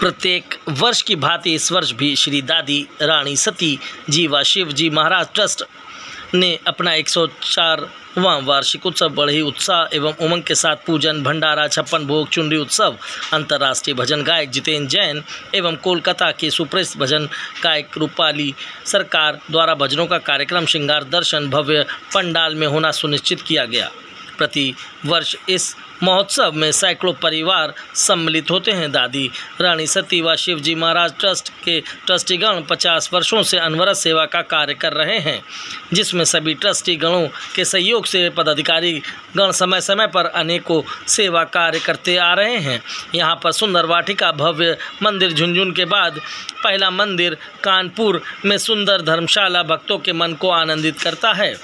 प्रत्येक वर्ष की भांति इस वर्ष भी श्री दादी रानी सती जी व शिव जी महाराज ट्रस्ट ने अपना 104वां वार्षिक उत्सव, बड़े उत्साह एवं उमंग के साथ पूजन, भंडारा, छप्पन भोग, चुनरी उत्सव, अंतर्राष्ट्रीय भजन गायक जितेंद्र जैन एवं कोलकाता के सुप्रसिद्ध भजन गायक रूपाली सरकार द्वारा भजनों का कार्यक्रम श्रृंगार, दर्शन, भव्य पंडाल में होना सुनिश्चित किया गया। प्रति वर्ष इस महोत्सव में सैकड़ों परिवार सम्मिलित होते हैं दादी। रानी सती व शिवजी महाराज ट्रस्ट के ट्रस्टीगण 50 वर्षों से अनवरत सेवा का कार्य कर रहे हैं, जिसमें सभी ट्रस्टी गणों के सहयोग से पदाधिकारी गण समय समय पर अनेकों सेवा कार्य करते आ रहे हैं। यहाँ पर सुंदर वाटिका भव्य मंदिर झुंझुन के बाद पहला मंदिर कानपुर में सुंदर धर्मशाला भक्तों के मन को आनंदित करता है।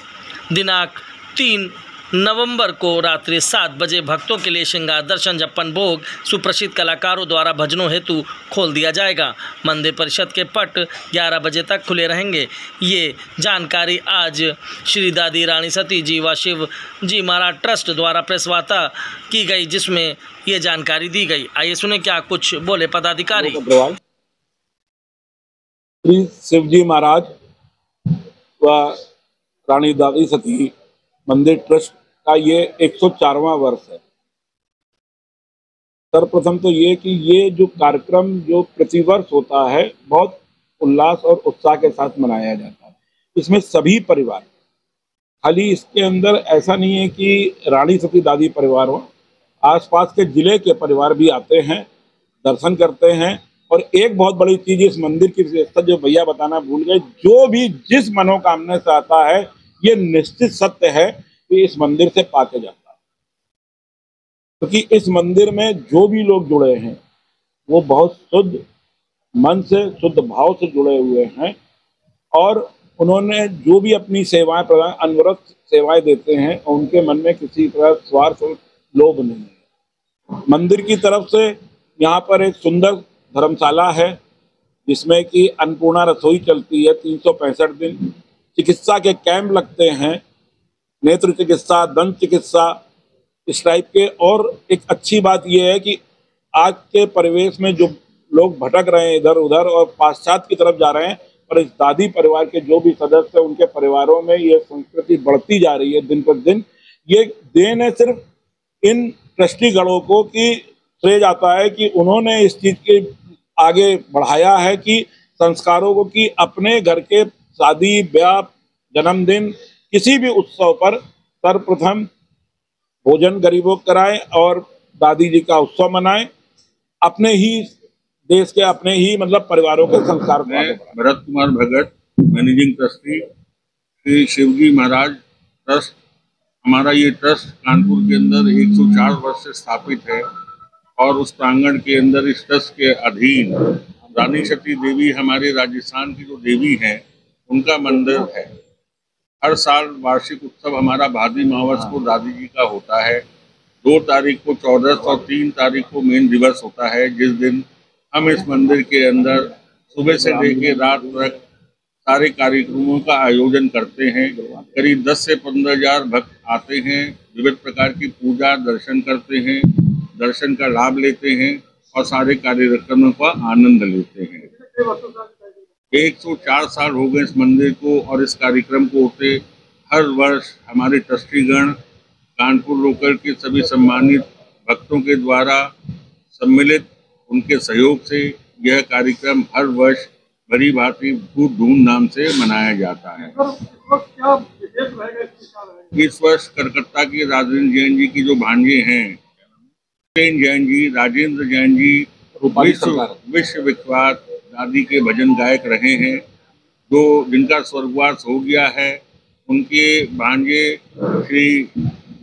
दिनांक तीन नवंबर को रात्रि सात बजे भक्तों के लिए श्रृंगार दर्शन जप्पन भोग सुप्रसिद्ध कलाकारों द्वारा भजनों हेतु खोल दिया जाएगा। मंदिर परिषद के पट 11 बजे तक खुले रहेंगे। ये जानकारी आज श्री दादी रानी सती जी व शिव जी महाराज ट्रस्ट द्वारा प्रेस वार्ता की गई, जिसमें ये जानकारी दी गई। आइए सुने क्या कुछ बोले पदाधिकारी। श्री शिवजी महाराज व रानी दादी सती मंदिर ट्रस्ट का ये 104वां वर्ष है। सर्वप्रथम तो ये कि ये जो कार्यक्रम, जो प्रतिवर्ष होता है, बहुत उल्लास और उत्साह के साथ मनाया जाता है। इसमें सभी परिवार, खाली इसके अंदर ऐसा नहीं है कि रानी सती दादी परिवार हो, आसपास के ज़िले के परिवार भी आते हैं, दर्शन करते हैं, और एक बहुत बड़ी चीज़ इस मंदिर की विशेषता जो भैया बताना भूल गए, जो भी जिस मनोकामना से आता है, ये निश्चित सत्य है कि इस मंदिर से पाके जाता है। क्योंकि इस मंदिर में जो भी लोग जुड़े हैं, वो बहुत शुद्ध मन से, शुद्ध भाव से जुड़े हुए हैं और उन्होंने जो भी अपनी सेवाएँ प्रदान, अनवरत सेवाएँ देते हैं, उनके मन में किसी तरह स्वार्थ, लोभ नहीं है। मंदिर की तरफ़ से यहाँ पर एक सुंदर धर्मशाला है, जिसमें कि अन्नपूर्णा रसोई चलती है, तीन सौ पैंसठ दिन चिकित्सा के कैंप लगते हैं। नेत्र चिकित्सा दंत चिकित्सा इस टाइप के। और एक अच्छी बात यह है कि आज के परिवेश में जो लोग भटक रहे हैं इधर उधर और पाश्चात्य की तरफ़ जा रहे हैं और इस दादी परिवार के जो भी सदस्य हैं, उनके परिवारों में ये संस्कृति बढ़ती जा रही है दिन पर दिन। ये देन है सिर्फ़ इन ट्रस्टीगढ़ों को कि श्रेय जाता है कि उन्होंने इस चीज़ के आगे बढ़ाया है कि संस्कारों को कि अपने घर के शादी, ब्याह, जन्मदिन किसी भी उत्सव पर सर्वप्रथम भोजन गरीबों को कराएँ और दादी जी का उत्सव मनाएँ। अपने ही देश के, अपने ही मतलब परिवारों के संस्कार। Bharat Kumar Bhagat, managing trustee, Shri Shivji Maharaj trust. हमारा ये ट्रस्ट कानपुर के अंदर 104 वर्ष से स्थापित है और उस प्रांगण के अंदर इस ट्रस्ट के अधीन रानी सती देवी हमारे राजस्थान की जो देवी हैं, उनका मंदिर है। हर साल वार्षिक उत्सव हमारा भादी महावर्ष को दादी जी का होता है। दो तारीख को चौदह और तीन तारीख को मेन दिवस होता है जिस दिन हम इस मंदिर के अंदर सुबह से लेकर रात तक सारे कार्यक्रमों का आयोजन करते हैं। करीब 10 से पंद्रह हज़ार भक्त आते हैं विविध प्रकार की पूजा दर्शन करते हैं दर्शन का लाभ लेते हैं और सारे कार्यक्रमों का आनंद लेते हैं। 104 साल हो गए इस मंदिर को और इस कार्यक्रम को होते हर वर्ष हमारे ट्रस्टीगण कानपुर लोकल के सभी सम्मानित भक्तों के द्वारा सम्मिलित उनके सहयोग से यह कार्यक्रम हर वर्ष बड़ी भांति खूब धूमधाम से मनाया जाता है इस वर्ष कलकत्ता के राजेंद्र जैन जी की जो भांजे हैं जैन जैन जी राजेंद्र जैन जी विश्व। विश्व विख्यात दादी के भजन गायक रहे हैं। जो जिनका स्वर्गवास हो गया है, उनके भांजे श्री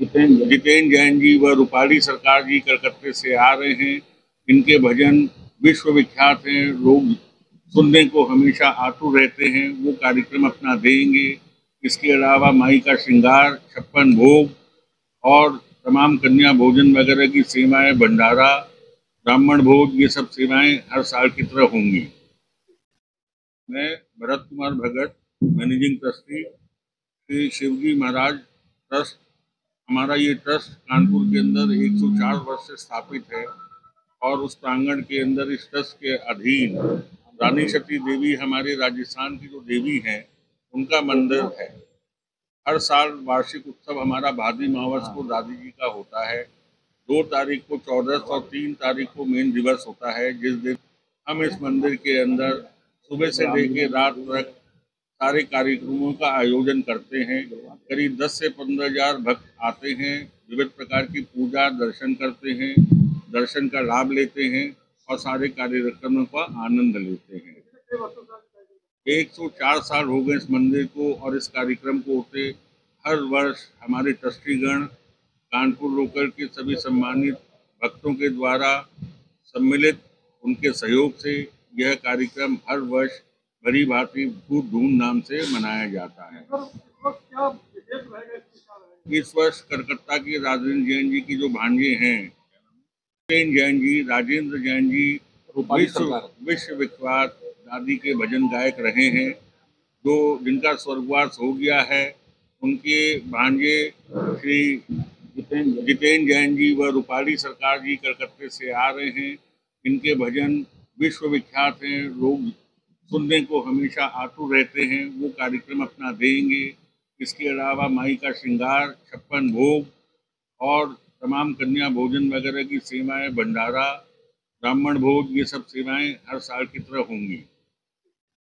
जितेंद्र जैन जी व रूपाली सरकार जी कलकत्ते से आ रहे हैं। इनके भजन विश्वविख्यात हैं, लोग सुनने को हमेशा आतुर रहते हैं। वो कार्यक्रम अपना देंगे। इसके अलावा माई का श्रृंगार, छप्पन भोग और तमाम कन्या भोजन वगैरह की सेवाएँ, भंडारा, ब्राह्मण भोज ये सब सेवाएँ हर साल की तरह होंगी। मैं Bharat Kumar Bhagat, managing trustee, Shri Shivji Maharaj trust, हमारा ये ट्रस्ट कानपुर के अंदर 104 वर्ष से स्थापित है और उस प्रांगण के अंदर इस ट्रस्ट के अधीन रानी सती देवी हमारे राजस्थान की जो देवी हैं, उनका मंदिर है। हर साल वार्षिक उत्सव हमारा भाद्री मावस को दादी जी का होता है। दो तारीख को चौदस और तीन तारीख को मेन दिवस होता है, जिस दिन हम इस मंदिर के अंदर सुबह से लेकर रात तक सारे कार्यक्रमों का आयोजन करते हैं। करीब 10 से पंद्रह हज़ार भक्त आते हैं विभिन्न प्रकार की पूजा, दर्शन करते हैं, दर्शन का लाभ लेते हैं और सारे कार्यक्रमों का आनंद लेते हैं। 104 साल हो गए इस मंदिर को और इस कार्यक्रम को होते। हर वर्ष हमारे ट्रस्टीगण कानपुर लोकल के सभी सम्मानित भक्तों के द्वारा सम्मिलित उनके सहयोग से यह कार्यक्रम हर वर्ष बड़ी भांति खूब धूमधाम से मनाया जाता है। इस वर्ष कलकत्ता के राजेंद्र जैन जी की जो भांजे हैं जैन जैन जी राजेंद्र जैन जी विश्व सरकार। विश्व विख्यात दादी के भजन गायक रहे हैं। जो जिनका स्वर्गवास हो गया है उनके भांजे श्री जितेंद्र जैन जी व रूपाली सरकार जी कलकत्ते से आ रहे हैं। इनके भजन विश्व विख्यात हैं, लोग सुनने को हमेशा आतुर रहते हैं, वो कार्यक्रम अपना देंगे। इसके अलावा माई का श्रृंगार, छप्पन भोग और तमाम कन्या भोजन वगैरह की सेवाएँ, भंडारा, ब्राह्मण भोज ये सब सेवाएँ हर साल की तरह होंगी।